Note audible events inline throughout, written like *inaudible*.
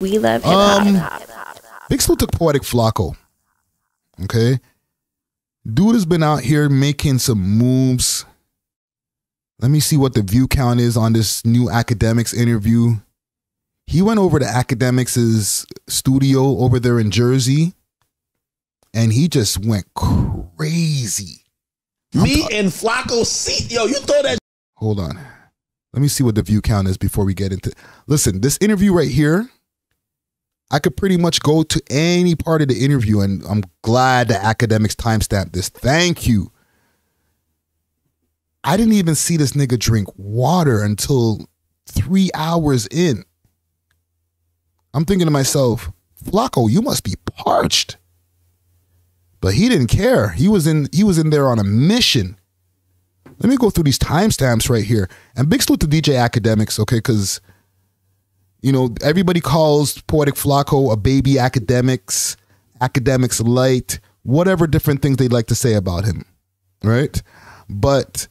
We love hip hop. Um, Big Snoop took Poetik Flakko. Okay. Dude has been out here making some moves. Let me see what the view count is on this new Akademiks interview. He went over to Akademiks' studio over there in Jersey and he just went crazy. Me and Flakko see yo, you throw that Hold on. Let me see what the view count is before we get into. Listen, this interview right here, I could pretty much go to any part of the interview, and I'm glad the Akademiks timestamped this. Thank you. I didn't even see this nigga drink water until three hours in. I'm thinking to myself, Flakko, you must be parched. But he didn't care. He was in he was in there on a mission. Let me go through these timestamps right here. And big salute to DJ Akademiks, okay? Because you know everybody calls Poetik Flakko a baby Akademiks, Akademiks light, whatever different things they'd like to say about him, right? But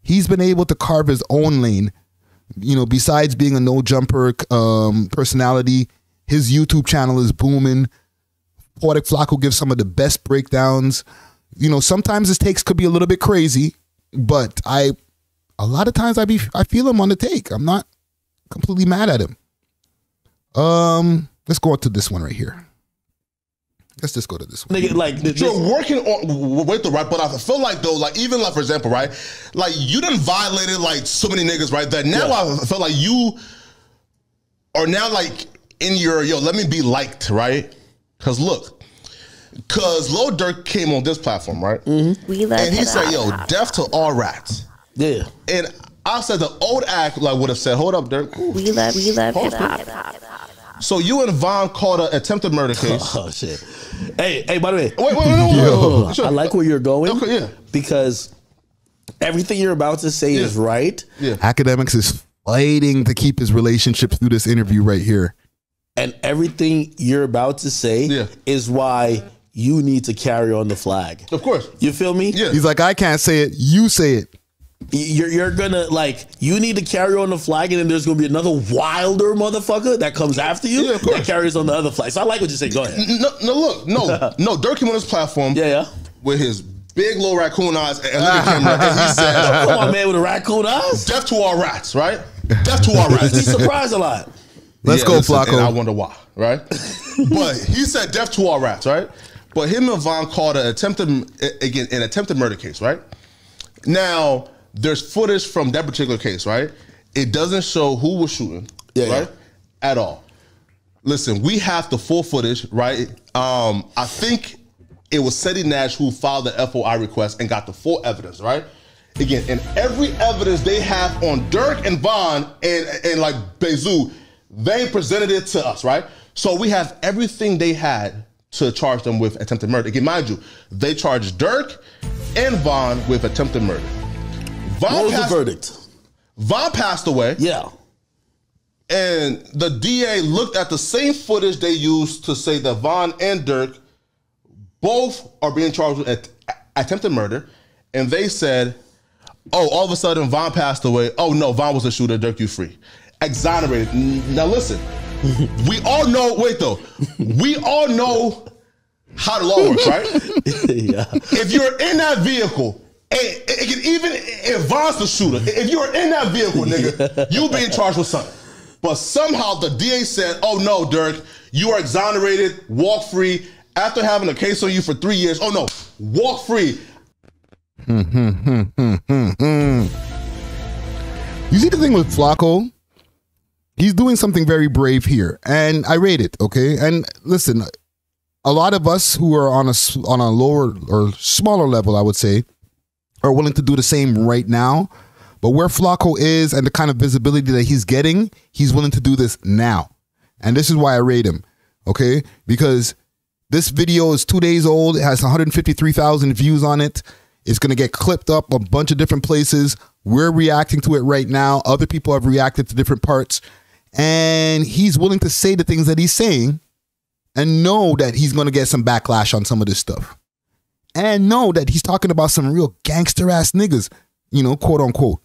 he's been able to carve his own lane. You know, besides being a no jumper um, personality, his YouTube channel is booming. Poetik Flakko gives some of the best breakdowns. You know, sometimes his takes could be a little bit crazy, but I, a lot of times I be I feel him on the take. I'm not completely mad at him. Um, let's go on to this one right here. Let's just go to this one. nigga like this, You're working on with the right, but I feel like though, like even like for example, right, like you done violated like so many niggas, right? That now Yeah. I feel like you are now like in your yo. Let me be liked, right? Because look, because Lil Durk came on this platform, right? We love And he hip said, hop. "Yo, death to all rats." yeah. And I said the old act like would have said, "Hold up, Durk." We love we love hip hop. So you and Von called an attempted murder *laughs* case. Oh shit. Hey, hey, by the way, wait, wait, wait, wait, wait, Yo, wait. Sure. I like where you're going. Okay, yeah. Because everything you're about to say is right. Yeah. right. Akademiks is fighting to keep his relationship through this interview right here. And everything you're about to say Yeah. is why you need to carry on the flag. Of course. You feel me? Yeah. He's like, I can't say it. You say it. You're, you're gonna like you need to carry on the flag, and then there's gonna be another wilder motherfucker that comes after you Yeah, that carries on the other flag. So I like what you say. Go ahead. No, no, look, no, *laughs* no. Durk came on his platform Yeah, yeah. with his big little raccoon eyes and look at the *laughs* camera, and he said, Come on, man, with a raccoon eyes. "Death to all rats," right? *laughs* Death to all He's rats. surprised a lot. Let's Yeah, go, listen, Flacco. And I wonder why, right? but he said death to all rats, right? But him and Von called an attempted again an attempted murder case, right? Now there's footage from that particular case, right? It doesn't show who was shooting, Yeah, right? At all. Listen, we have the full footage, right? Um, I think it was Seti Nash who filed the FOI request and got the full evidence, right? Again, and every evidence they have on Durk and Von and and like Bezu, they presented it to us, right? So we have everything they had to charge them with attempted murder. Again, mind you, they charged Durk and Von with attempted murder. Von What was the passed, verdict? Von passed away Yeah. and the DA looked at the same footage they used to say that Von and Durk both are being charged with att- attempted murder, and they said, "Oh, all of a sudden Von passed away. Oh no, Von was a shooter. Durk, you free, exonerated." Now listen, *laughs* we all know. Wait though, we all know how the law works, right? *laughs* yeah. if you're in that vehicle, and it can even if Von's the shooter, if you're in that vehicle, nigga, *laughs* you being charged with something. But somehow the DA said, "Oh no, Durk, you are exonerated, walk free." After having a case on you for three years, oh no, walk free. You see the thing with Flakko? He's doing something very brave here, and I rate it. Okay, and listen, a lot of us who are on a on a lower or smaller level, I would say, are willing to do the same right now. But where Flakko is and the kind of visibility that he's getting, he's willing to do this now, and this is why I rate him. Okay, because this video is two days old. It has 153,000 views on it. It's going to get clipped up a bunch of different places. We're reacting to it right now. Other people have reacted to different parts. And he's willing to say the things that he's saying and know that he's going to get some backlash on some of this stuff. And know that he's talking about some real gangster ass niggas, you know, quote unquote.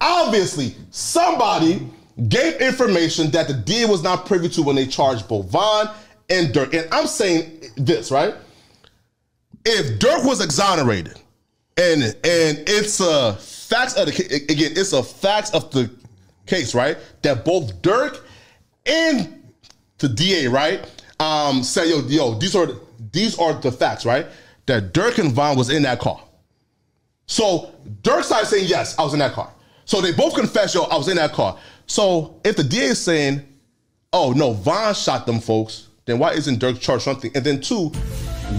Obviously, somebody gave information that the DA was not privy to when they charged both Von and Durk. And I'm saying this, right? If Durk was exonerated, and and it's a facts of the again, it's a facts of the case, right? That both Durk and the DA, right? Um, say yo, yo, these are these are the facts, right? That Durk and Von was in that car. So Durk started saying, yes, I was in that car. So they both confess, yo, I was in that car. So if the DA is saying, oh no, Von shot them folks, then why isn't Durk charged something? And then two,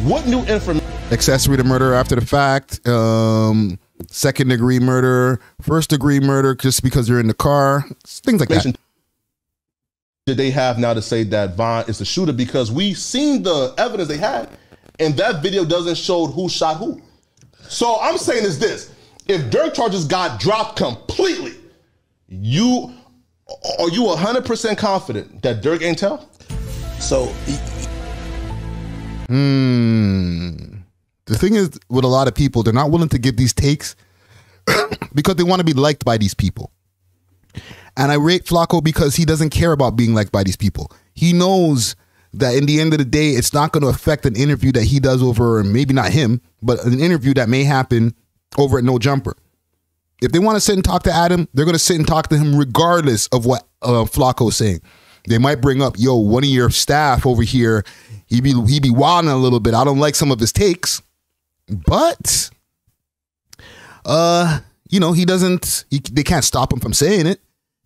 what new information accessory to murder after the fact, um, second degree murder, first degree murder just because you're in the car, things like that. did they have now to say that Von is the shooter? Because we seen the evidence they had, and that video doesn't show who shot who. So I'm saying is this: if Durk charges got dropped completely, you are you 100 percent confident that Durk ain't tell? So Hmm. The thing is, with a lot of people, they're not willing to give these takes *coughs* because they want to be liked by these people. And I rate Flakko because he doesn't care about being liked by these people. He knows that in the end of the day, it's not going to affect an interview that he does over, maybe not him, but an interview that may happen over at No Jumper. If they want to sit and talk to Adam, they're going to sit and talk to him regardless of what uh, Flakko's saying. They might bring up, yo, one of your staff over here, he be he be wilding a little bit. I don't like some of his takes, but uh, you know, he doesn't. He, they can't stop him from saying it,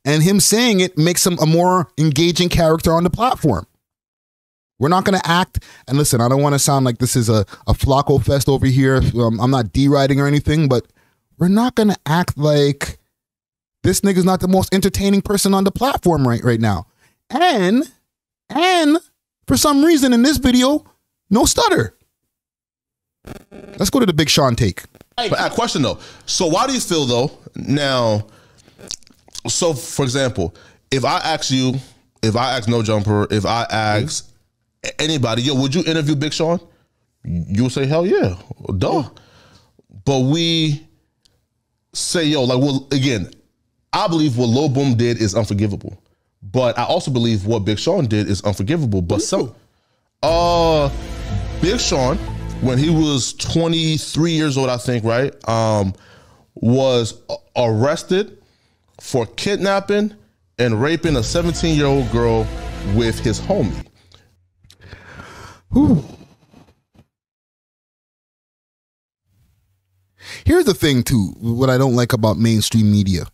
and him saying it makes him a more engaging character on the platform. We're not going to act. And listen, I don't want to sound like this is a, a Flakko fest over here. Um, I'm not deriding or anything, but we're not going to act like this nigga's not the most entertaining person on the platform right right now. And and for some reason in this video, no stutter. Let's go to the Big Sean take. But question though. So why do you feel though now? So for example, if I ask you, if I ask No Jumper, if I ask anybody, yo, would you interview Big Sean? You would say hell yeah, duh. But we say yo, like well, again, I believe what Lil Boom did is unforgivable. But I also believe what Big Sean did is unforgivable. But some, uh, Big Sean, when he was 23 years old, I think, right, um, was arrested for kidnapping and raping a 17 year old girl with his homie. Here's the thing, too, what I don't like about mainstream media.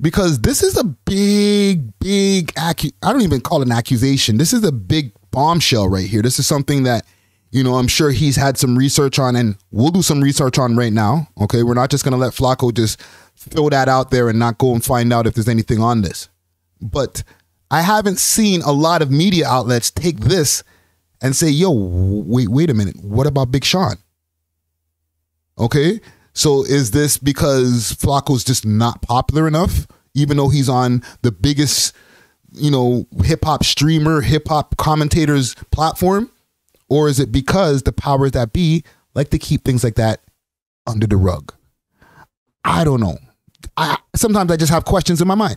Because this is a big, big, accu- I don't even call it an accusation. This is a big bombshell right here. This is something that, you know, I'm sure he's had some research on and we'll do some research on right now. Okay. We're not just going to let Flakko just throw that out there and not go and find out if there's anything on this. But I haven't seen a lot of media outlets take this and say, yo, wait, wait a minute. What about Big Sean? Okay. So is this because Flakko's just not popular enough, even though he's on the biggest, you know, hip hop streamer, hip hop commentators platform? Or is it because the powers that be like to keep things like that under the rug? I don't know. I sometimes I just have questions in my mind.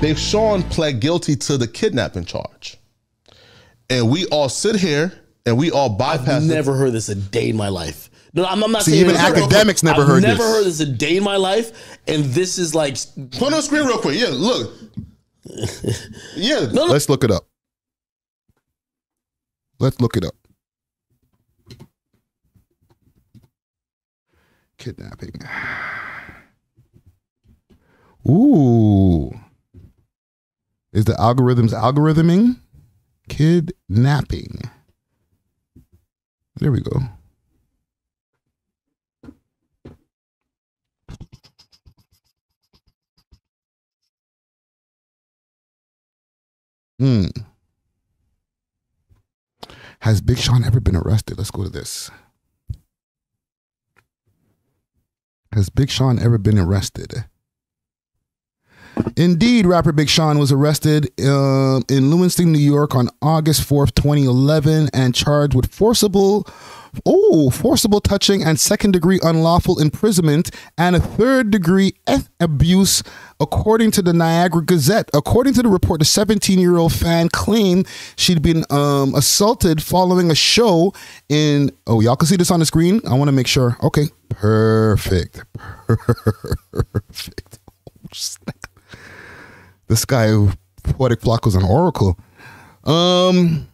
Big Sean pled guilty to the kidnapping charge. And we all sit here and we all bypass I've it. never heard this a day in my life. No, I'm, I'm not See, saying even it's real. Akademiks never I've heard never this. heard this a day in my life, and this is like Put on the screen real quick. Yeah, look. *laughs* Yeah, no, no. Let's look it up. Let's look it up. Kidnapping. *sighs* Ooh. Is the algorithms algorithming? Kidnapping. There we go. Hmm. Has Big Sean ever been arrested? Let's go to this. Has Big Sean ever been arrested? Indeed, rapper Big Sean was arrested um, in Lewiston, New York on August 4th, 2011, and charged with forcible. Oh, forcible touching and second degree unlawful imprisonment and a third degree abuse, according to the Niagara Gazette. According to the report, the 17 year old fan claimed she'd been um, assaulted following a show in. Oh, y'all can see this on the screen. I want to make sure. Okay, perfect. *laughs* Perfect. Oh, this guy Poetik Flakko was an oracle. Um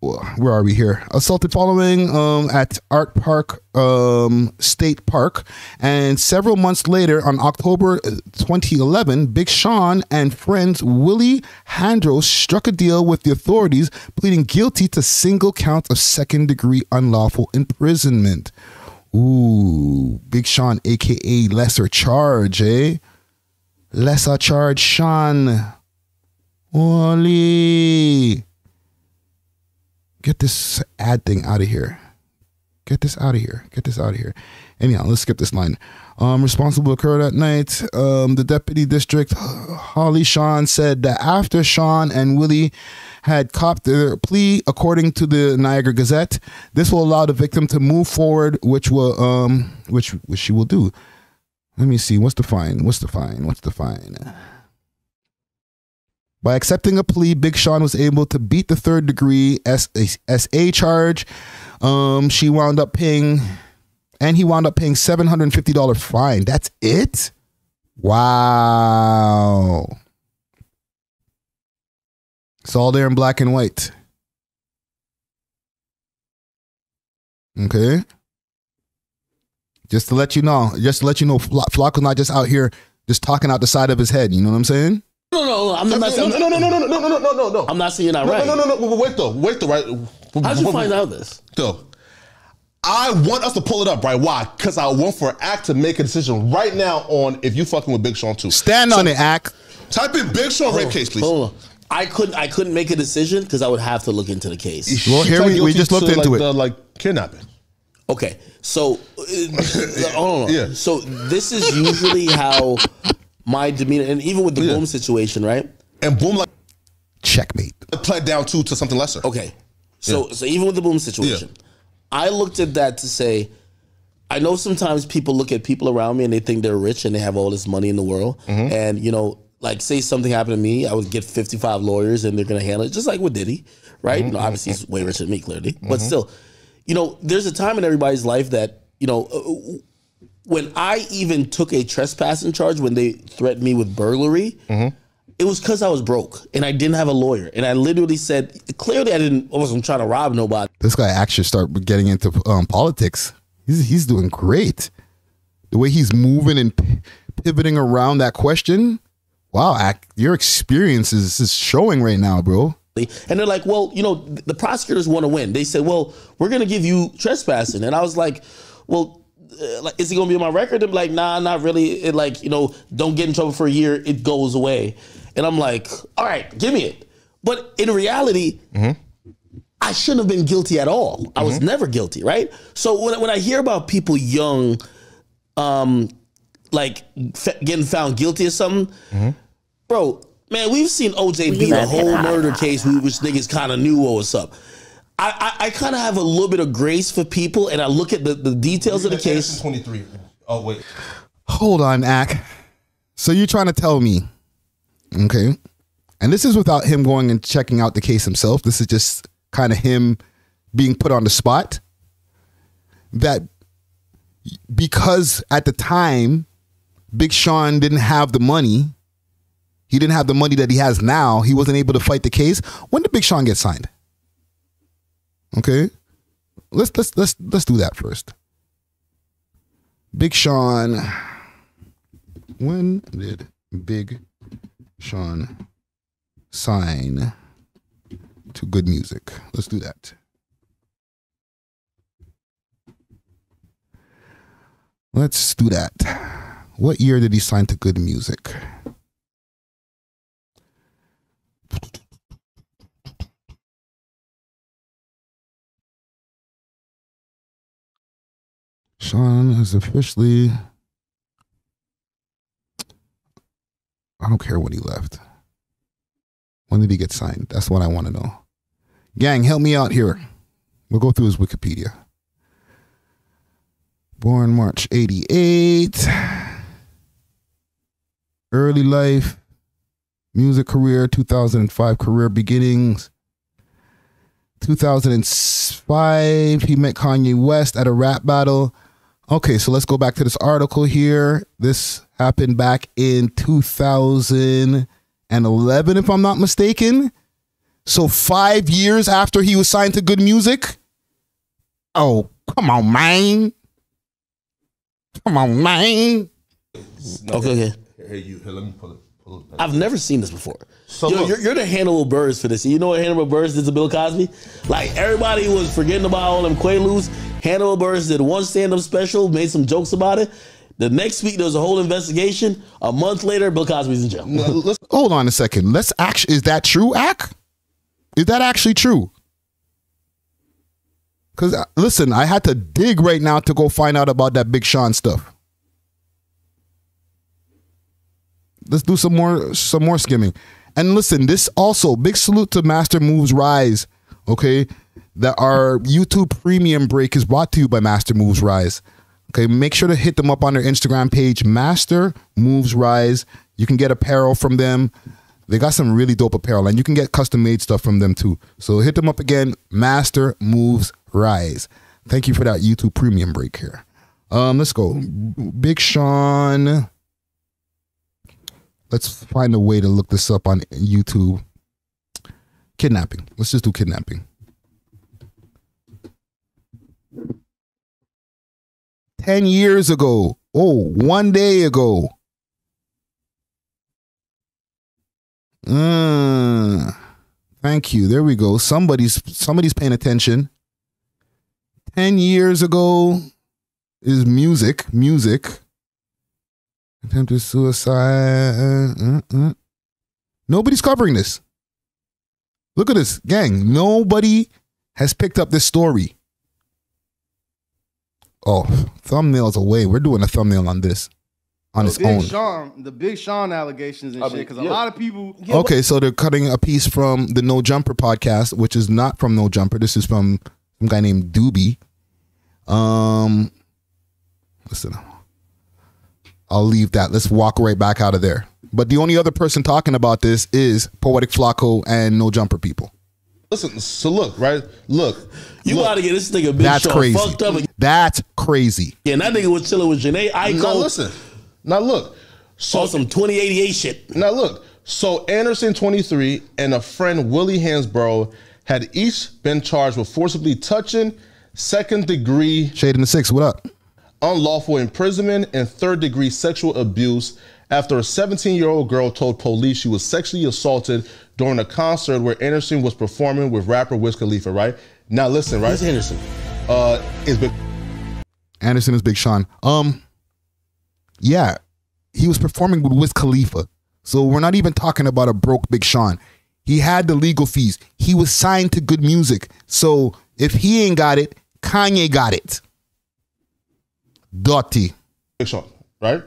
where are we here? Assaulted following um at Artpark um state park. And several months later on october uh, 2011 big sean and friends willie handros struck a deal with the authorities pleading guilty to single count of second degree unlawful imprisonment. Ooh big sean aka lesser charge eh lesser charge Sean. Wally. Get this ad thing out of here. Get this out of here. Get this out of here. Anyhow, let's skip this line. Um, responsible occurred at night. Um, the deputy district, Holly Sean, said that after Sean and Willie had copped their plea, according to the Niagara Gazette, this will allow the victim to move forward, which will um, which which she will do. Let me see. What's the fine? What's the fine? What's the fine? By accepting a plea, Big Sean was able to beat the third degree SA charge. Um, she wound up paying, and he wound up paying seven hundred and fifty dollar fine. That's it. Wow. It's all there in black and white. Okay. Just to let you know, just to let you know, Flo- Flakko was not just out here just talking out the side of his head. You know what I'm saying? No, no, I'm not. no, no, no, no, no, no, no, no, no, no, no. I'm not saying you're not right. No, no, no, no. Wait though. Wait though. Right. How'd you find out this? Though. I want us to pull it up, right? Why? Because I want for Act to make a decision right now on if you fucking with Big Sean too. Stand on it, Ack. Type in Big Sean rape case, please. Hold on. I couldn't. I couldn't make a decision because I would have to look into the case. Well, here we- we just looked to, into like, it. The, like kidnapping. Okay, so uh, *coughs* hold on. Yeah. So this is usually how my demeanor, and even with the Yeah. boom situation, right? And boom, like Checkmate. pled down too to something lesser. Okay, so so even with the boom situation, I looked at that to say, I know sometimes people look at people around me and they think they're rich and they have all this money in the world, Mm-hmm. and you know, like say something happened to me, I would get fifty five lawyers and they're gonna handle it, just like with Diddy, right? Mm-hmm. You know, obviously he's way richer than me, clearly, but still, you know, there's a time in everybody's life that you know. uh, when I even took a trespassing charge when they threatened me with burglary, it was because I was broke and I didn't have a lawyer. And I literally said, clearly I didn't, I wasn't trying to rob nobody. This guy actually started getting into um, politics. He's he's doing great. The way he's moving and p- pivoting around that question. Wow, your experience is, is showing right now, bro. And they're like, well, you know, the prosecutors want to win. They said, well, we're going to give you trespassing. And I was like, well, uh, like, is it going to be on my record? I'm like, nah, not really. It like, you know, don't get in trouble for a year. It goes away. And I'm like, all right, give me it. But in reality, I shouldn't have been guilty at all. I was never guilty, right? So when, when I hear about people young, um, like f- getting found guilty of something, bro, man, we've seen OJ beat a let it whole out. murder case, who- which niggas kind of knew what was up. I, I, I kind of have a little bit of grace for people, and I look at the, the details of the case. Twenty three. Oh wait. Hold on, Ack. So you're trying to tell me, okay? And this is without him going and checking out the case himself. This is just kind of him being put on the spot. That because at the time, Big Sean didn't have the money. He didn't have the money that he has now. He wasn't able to fight the case. When did Big Sean get signed? Okay, let's let's let's let's do that first. Big Sean. When did Big Sean sign to good music? Let's do that. Let's do that. What year did he sign to good music? Sean has officially. I don't care when he left. When did he get signed? That's what I want to know. Gang, help me out here. We'll go through his Wikipedia. Born March 88. Early life. Music career, 2005 career beginnings. 2005, he met Kanye West at a rap battle. Okay, so let's go back to this article here. This happened back in 2011, if I'm not mistaken. So five years after he was signed to Good Music. Oh, come on, man. Come on, man. Okay, okay. Hey, you. Here, let me pull it. Pull it. I've never seen this before. So you're, look- you're, you're the Hannibal Buress for this. You know what Hannibal Buress did to Bill Cosby? Like everybody was forgetting about all them Quaaludes. Hannibal Buress did one stand-up special, made some jokes about it. The next week there was a whole investigation. A month later, Bill Cosby's in jail. Now, *laughs* Let's Hold on a second. Let's actually, is that true, Ack? Is that actually true? Because, uh, listen, I had to dig right now to go find out about that Big Sean stuff. Let's do some more some more skimming. And listen, this also big salute to Master Moves Rise. Okay, that our YouTube Premium break is brought to you by Master Moves Rise. Okay, make sure to hit them up on their Instagram page, Master Moves Rise. You can get apparel from them. They got some really dope apparel, and you can get custom made stuff from them too. So hit them up again, Master Moves Rise. Thank you for that YouTube Premium break here. Um, let's go, Big Sean. Let's find a way to look this up on YouTube. Kidnapping. Let's just do kidnapping. 10 years ago. Oh, one day ago. Mm, thank you. There we go. Somebody's somebody's paying attention. 10 years ago is music. Music. Attempted suicide. Uh. Nobody's covering this. Look at this, gang. Nobody has picked up this story. Oh, thumbnails away. We're doing a thumbnail on this on its Big own. Sean, the Big Sean allegations and I shit, mean, because a lot of people. Okay, so they're cutting a piece from the No Jumper podcast, which is not from No Jumper. This is from some guy named Doobie. Um, listen, I'll leave that. Let's walk right back out of there. But the only other person talking about this is Poetik Flakko and No Jumper people. listen. So look, right? Look. You look. gotta get this nigga Big That's Sean crazy. fucked up. That's crazy. Yeah, and that nigga was chilling with Jhené Aiko Now listen. Now look. So on some 2088 shit. Now look, so Anderson, 23, and a friend Willie Hansborough had each been charged with forcibly touching, second degree Shade in the six. What up? Unlawful imprisonment, and third degree sexual abuse after a 17 year old girl told police she was sexually assaulted during a concert where Anderson was performing with rapper Wiz Khalifa, right? Now listen, right? Who's Anderson? Uh, it's Anderson is Big Sean. Um, yeah, he was performing with Wiz Khalifa. So we're not even talking about a broke Big Sean. He had the legal fees. He was signed to good music. So if he ain't got it, Kanye got it. Dotty. Sean, right?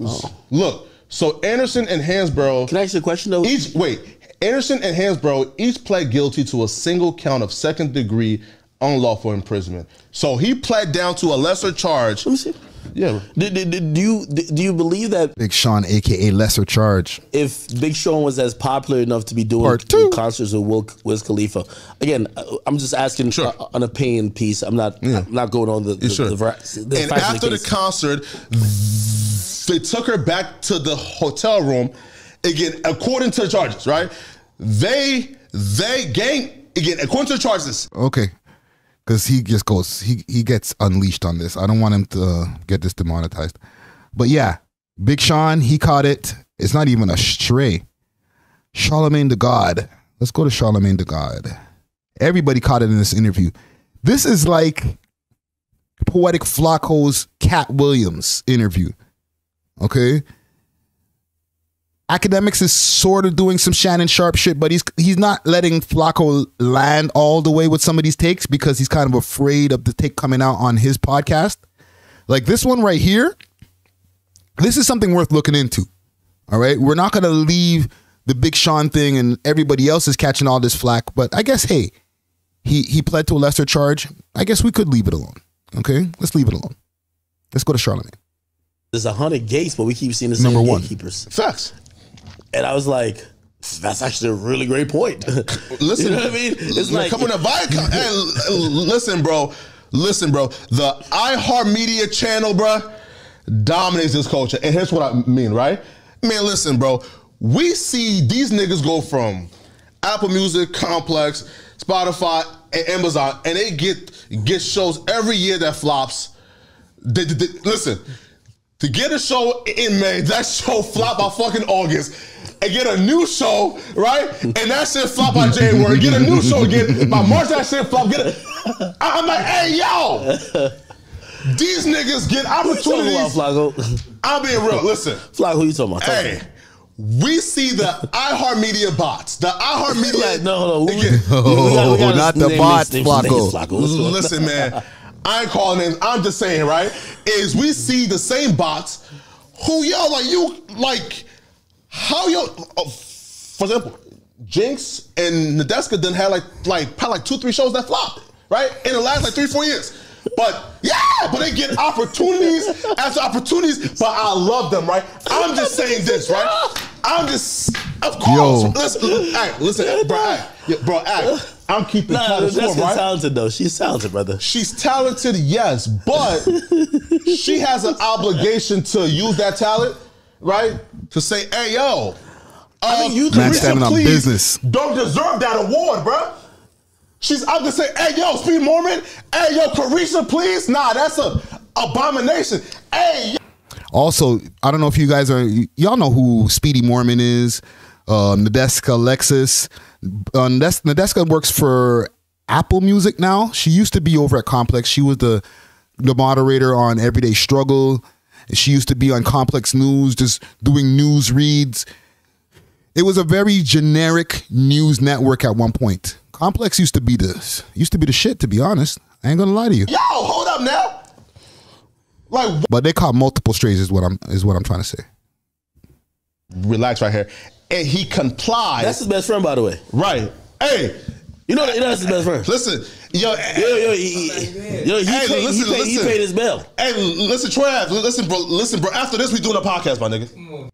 Oh. Look, so Anderson and Hansborough Can I ask you a question though? Each wait, Anderson and Hansborough each pled guilty to a single count of second degree unlawful imprisonment. So he pled down to a lesser charge. Let me see. Yeah. Do, do, do, do you do you believe that Big Sean, aka Lesser Charge. if Big Sean was as popular enough to be doing two. concerts with Will, Wiz Khalifa, again, uh, I'm just asking Sure. uh, an opinion piece. I'm not I'm not going on the the, sure. the, ver- the and after the case. concert, they took her back to the hotel room. Again, according to the charges, right? They they gang again according to the charges. Okay. Because he just goes, he, he gets unleashed on this. I don't want him to get this demonetized. But yeah, Big Sean, he caught it. It's not even a stray. Charlemagne the God. Let's go to Charlemagne the God. Everybody caught it in this interview. This is like Poetik Flakko's Katt Williams interview. Okay? Akademiks is sort of doing some Shannon Sharpe shit, but he's he's not letting Flakko land all the way with some of these takes because he's kind of afraid of the take coming out on his podcast. Like this one right here, this is something worth looking into. All right, we're not gonna leave the Big Sean thing and everybody else is catching all this flack. But I guess hey, he he pled to a lesser charge. I guess we could leave it alone. Okay, let's leave it alone. Let's go to Charlemagne. There's a hundred gates, but we keep seeing the Number same one. gatekeepers. Facts. And I was like, that's actually a really great point. *laughs* Listen, you know what I mean? It's like coming to Viacom. hey, listen, bro. Listen, bro. The iHeartMedia channel, bro, dominates this culture. And here's what I mean, right? Man, listen, bro. We see these niggas go from Apple Music, Complex, Spotify, and Amazon, and they get get shows every year that flops. They- they- they- listen, to get a show in May, that *laughs* show flop by fucking August. And get a new show, right? And that shit flop by January. Get a new show again. By March, that shit flop. Get a, I- I'm like, hey, yo. These niggas get Who you talking about, opportunities. I'm being real. Listen. Flakko, who you talking about? Talk Hey, me. we see the iHeartMedia bots. The iHeartMedia. Like, no, hold on. We- Again, we gotta- we gotta not the bots, names, names, Flakko. Flakko. What's going on? Listen, man, I ain't calling names. I'm just saying, right? Is we see the same bots who yo like you like how you uh, for example, Jinx and Nadeska done had like like probably like two three shows that flopped right in the last like three four years. But yeah, but they get opportunities after opportunities. But I love them, right? I'm just saying this, right? I'm just, of course. Yo. Listen, act, listen, bro, act, yeah, bro, act. I'm keeping Nah, count of that's score, right? talented though. She's talented, brother. She's talented, yes, but *laughs* she has an obligation to use that talent, right? To say, hey, yo, I mean, you Man standing on business. Don't deserve that award, bruh. She's out to say, hey, yo, Speed Mormon, hey, yo, Carisha, please. Nah, that's a abomination. Hey, yo. Also, I don't know if you guys are y- y'all know who Speedy Mormon is. Uh, Nadeska Alexis. Uh, Nades- Nadeska works for Apple Music now. She used to be over at Complex. She was the the moderator on Everyday Struggle. She used to be on Complex News, just doing news reads. It was a very generic news network at one point. Complex used to be the used to be the shit, to be honest. I ain't gonna lie to you. Yo, hold up now. Like, But they caught multiple strays is what I'm is what I'm trying to say. relax right here. And he complied. That's his best friend, by the way. right. Hey, You know, you know that's his best friend. listen, yo, Yo, yo, he, he, yo, he, Hey, paid, listen, he, paid, he paid his bill. Hey, listen, Troy, Ave, listen, bro, listen, bro. After this, we doing a podcast, my nigga.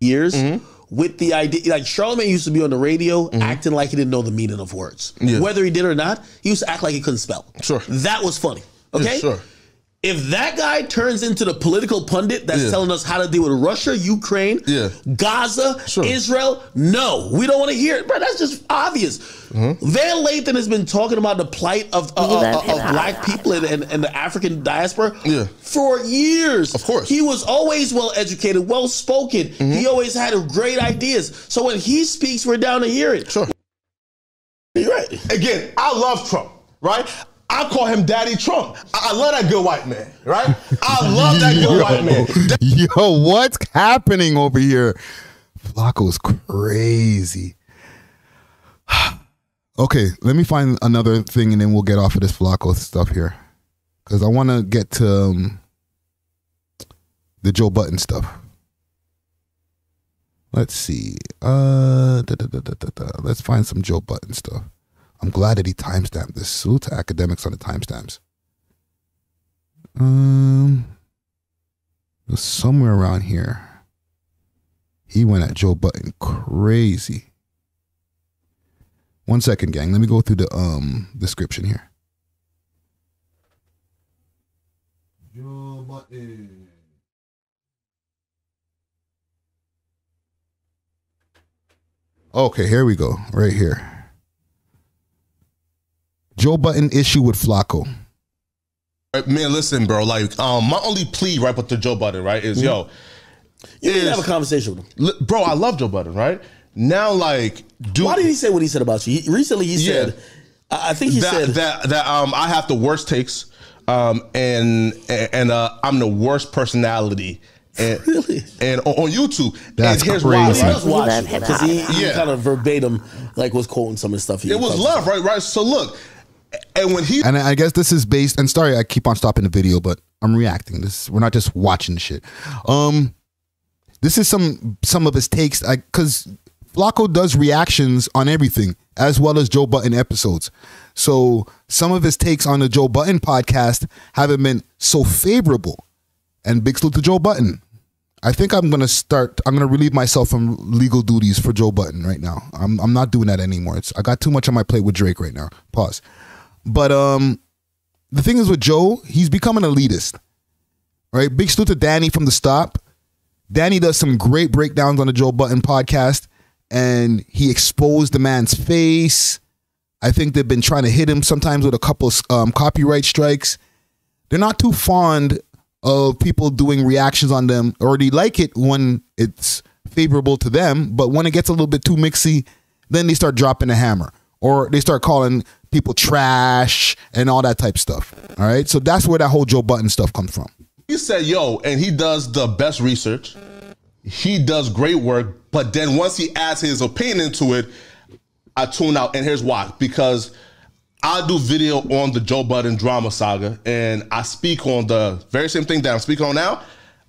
Years Mm-hmm. with the idea, like Charlemagne used to be on the radio acting like he didn't know the meaning of words. Yeah. Whether he did or not, he used to act like he couldn't spell. Sure. That was funny. Okay. Yeah, sure. If that guy turns into the political pundit that's Yeah. telling us how to deal with Russia, Ukraine, Yeah. Gaza, Sure. Israel, no, we don't want to hear it, bro. That's just obvious. Mm-hmm. Van Lathan has been talking about the plight of, uh, uh, uh, of black people and, and, and the African diaspora Yeah. for years. Of course. He was always well educated, well spoken. Mm-hmm. He always had great ideas. So when he speaks, we're down to hear it. Sure. You're right. Again, I love Trump, right? I call him Daddy Trump. I, love that good white man, right? I love that good white man. *laughs* Yo, what's happening over here? Flakko's crazy. *sighs* okay, let me find another thing and then we'll get off of this Flakko stuff here. Because I want to get to um, the Joe Budden stuff. Let's see. Uh, da, da, da. Let's find some Joe Budden stuff. I'm glad that he timestamped this. Salute to Akademiks on the timestamps. Um, somewhere around here. He went at Joe Budden crazy. One second, gang. Let me go through the um description here. Joe Budden. Okay, here we go. Right here. Joe Budden issue with Flakko. Man, listen, bro. Like, um, my only plea right with the Joe Budden, right, is yo, You need to Is- have a conversation with him. li- bro, I love Joe Budden, right? Now, like, do Why did he say what he said about you? He, recently, he Yeah. said, I I think he that said, that that um I have the worst takes, um and and uh I'm the worst personality. *laughs* And, Really? and on, on YouTube, That's and here's crazy. why, he right? does watch it him. because he, he Yeah. kind of verbatim like was quoting some of the stuff. He It was posted. love, right? Right. So look, and when he And I guess this is based. And sorry, I keep on stopping the video, but I'm reacting. This we're not just watching the shit. Um, this is some some of his takes like because Flakko does reactions on everything as well as Joe Budden episodes. So some of his takes on the Joe Budden podcast haven't been so favorable. And big salute to Joe Budden. I think I'm gonna start. I'm gonna relieve myself from legal duties for Joe Budden right now. I'm I'm not doing that anymore. It's I got too much on my plate with Drake right now. Pause. But um, the thing is with Joe, he's becoming elitist. Right. Big salute to Danny from the stop. Danny does some great breakdowns on the Joe Budden podcast, and he exposed the man's face. I think they've been trying to hit him sometimes with a couple um, copyright strikes. They're not too fond of people doing reactions on them, or they like it when it's favorable to them, but when it gets a little bit too mixy, then they start dropping the hammer, or they start calling people trash and all that type stuff. All right, so that's where that whole Joe Budden stuff comes from. He said, yo, and he does the best research. He does great work, but then once he adds his opinion to it, I tune out. And here's why. Because I do video on the Joe Budden drama saga, and I speak on the very same thing that I'm speaking on now.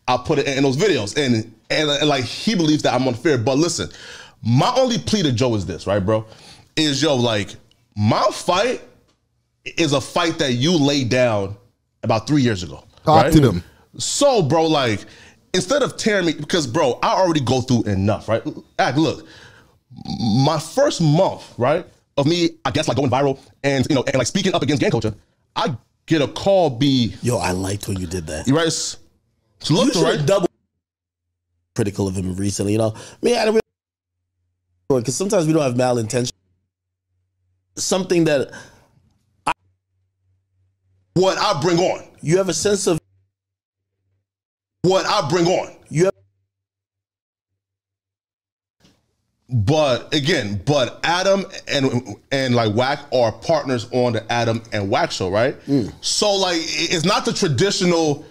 I put it in those videos. And, and, and like he believes that I'm unfair. But listen, my only plea to Joe is this, right, bro? Is yo, like, my fight is a fight that you laid down about three years ago. Talk right? to them. So, bro, like, instead of tearing me, because, bro, I already go through enough, right? Act, look, my first month, right, of me, I guess, like going viral and, you know, and like speaking up against gang culture, I get a call be, Yo, I liked when you did that. you right? So look, You right? double critical of him recently. You know, me, I don't really because sometimes we don't have malintention. Something that I, What I bring on, you have a sense of what I bring on. you have But again, but Adam and and like Wack are partners on the Adam and Wack show, right? Mm. So like it's not the traditional,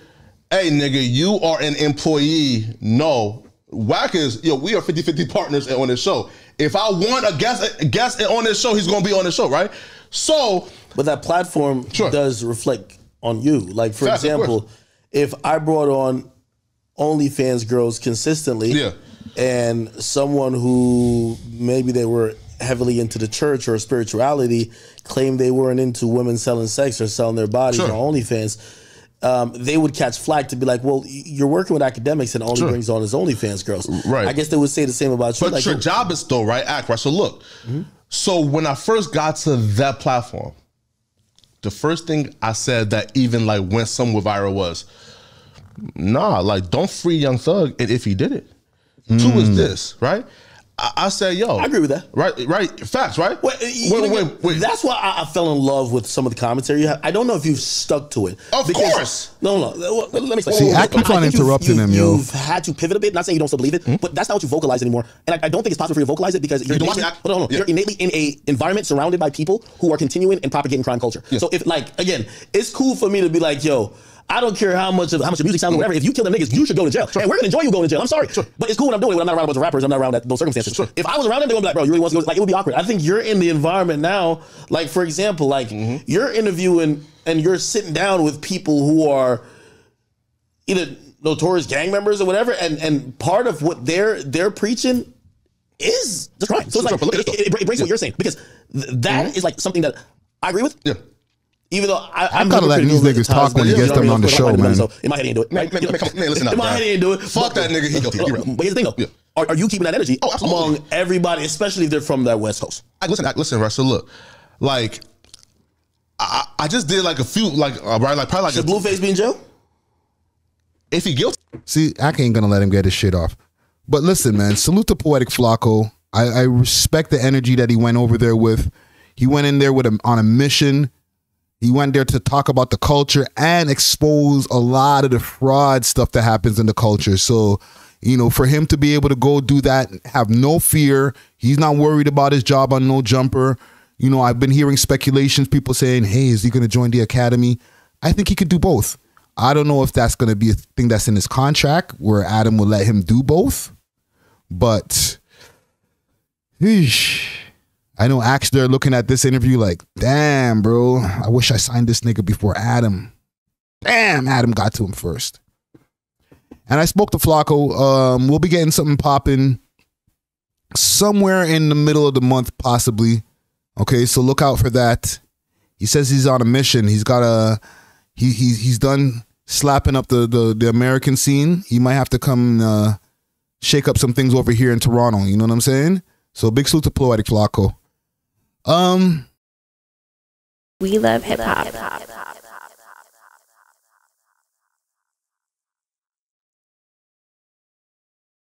hey nigga, you are an employee. No. Wack is, yo, we are 50-50 partners on this show. If I want a guest a guest on this show, he's gonna be on the show, right? So But that platform Sure. does reflect on you. Like for example, if I brought on OnlyFans girls consistently, Yeah. and someone who maybe they were heavily into the church or spirituality claimed they weren't into women selling sex or selling their bodies Sure. on OnlyFans. Um, they would catch flack to be like, "Well, you're working with Akademiks and only Sure. brings on his OnlyFans girls." Right. I guess they would say the same about you. But like, your job is still right, act right. So look, so when I first got to that platform, the first thing I said that even like went somewhere viral was, nah, like don't free Young Thug, and if he did it, two is this, right? I, I said, yo, I agree with that. Right, right, facts, right? Wait, you wait, wait, wait. That's why I, I fell in love with some of the commentary you have. I don't know if you've stuck to it. Of course. No, no. Well, Let me See, I keep on think you've- interrupting you've- him, yo. You've had to pivot a bit. Not saying you don't still believe it, but that's not what you vocalize anymore. And I, I don't think it's possible for you to vocalize it because you're, Hmm? don't watch innately, the act- hold on, hold on. Yeah. you're innately in a environment surrounded by people who are continuing and propagating crime culture. So if like again, it's cool for me to be like, yo. I don't care how much of how much your music sounds or whatever. If you kill them niggas, you should go to jail. And we're gonna enjoy you going to jail. I'm sorry. But it's cool when I'm doing it when I'm not around a bunch of rappers. I'm not around that, those circumstances. If I was around them, they're gonna be like, bro, you really want to go? Like it would be awkward. I think you're in the environment now. Like for example, like Mm-hmm. you're interviewing and you're sitting down with people who are either notorious gang members or whatever, and and part of what they're they're preaching is the crime. So it's like it, it, breaks what you're saying because th- that is like something that I agree with. yeah. Even though I, I'm gotta let these niggas talk when you he gets them on the show, man. So in my head, he didn't do it. Man, Right? man, man, come on, man, listen up, in my head, he didn't do it. Fuck that nigga, he guilty. He real. But here's the thing, though. Yeah. Are, are you keeping that energy Oh, absolutely. among everybody, especially if they're from that West Coast? I, listen, I, listen, Russell. Look, like I, I just did like a few, like uh, right, like probably like Should a, Blueface be in jail? if he guilty. See, I ain't gonna let him get his shit off. But listen, man, salute to Poetik Flakko. I, I respect the energy that he went over there with. He went in there with a, on a mission. He went there to talk about the culture and expose a lot of the fraud stuff that happens in the culture. So, you know, for him to be able to go do that, have no fear, he's not worried about his job on no jumper. You know, I've been hearing speculations, people saying, hey, is he going to join the academy? I think he could do both. I don't know if that's going to be a thing that's in his contract where Adam will let him do both, but I know Axe they're looking at this interview like, damn, bro, I wish I signed this nigga before Adam. Damn, Adam got to him first. And I spoke to Flakko. Um, we'll be getting something popping somewhere in the middle of the month, possibly. Okay, so look out for that. He says he's on a mission. He's got a he he he's done slapping up the the, the American scene. He might have to come uh, shake up some things over here in Toronto. You know what I'm saying? So big salute to Poetik Flakko. Um, We love hip hop.